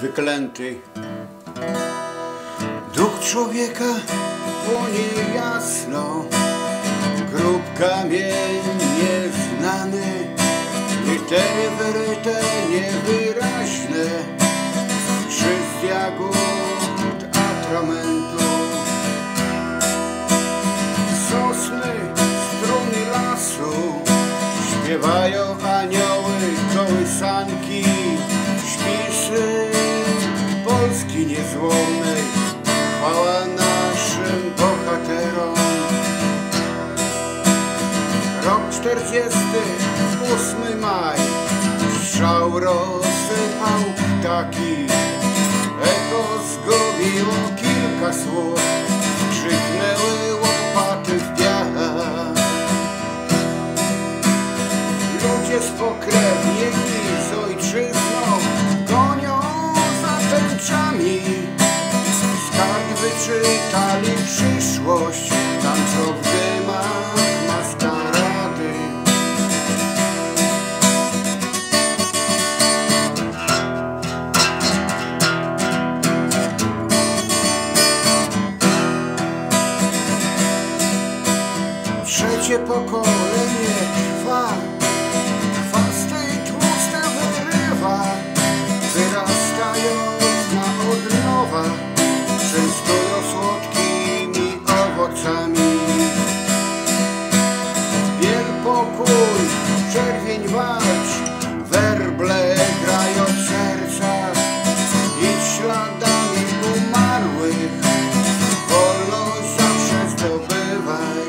wyklęty. Duch człowieka płonie jasno, grób kamień nieznany, litery wyryte niewyraźne, z jagód atramentu. Sosny, struny lasu, śpiewają anioły kołysanki, Polski niezłomnej, chwała naszym bohaterom. Rok 48 maj, strzał rozsypał ptaki, echo zgubiło kilka słów, krzyknęły łopaty w piach. Ludzie spokrewnieni przyszłość, tańczą w dymach maskarady. Trzecie pokolenie trwa, walcz, werble grają w sercach, idź śladami umarłych, wolność zawsze zdobywaj.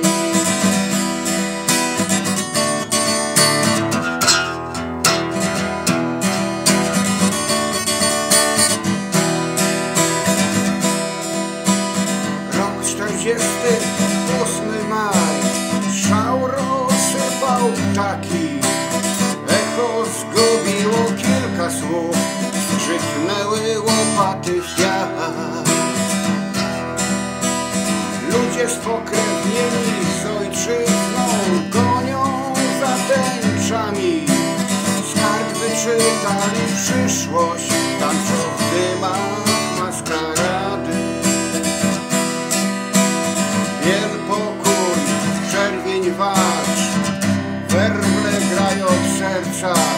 Rok 48 maj, Ludzie spokrewnieni z ojczyzną gonią za tęczami, skarb wyczytali przyszłość, tańczą w dymach maskarady. Biel pokój, czerwień walcz, werble grają w sercach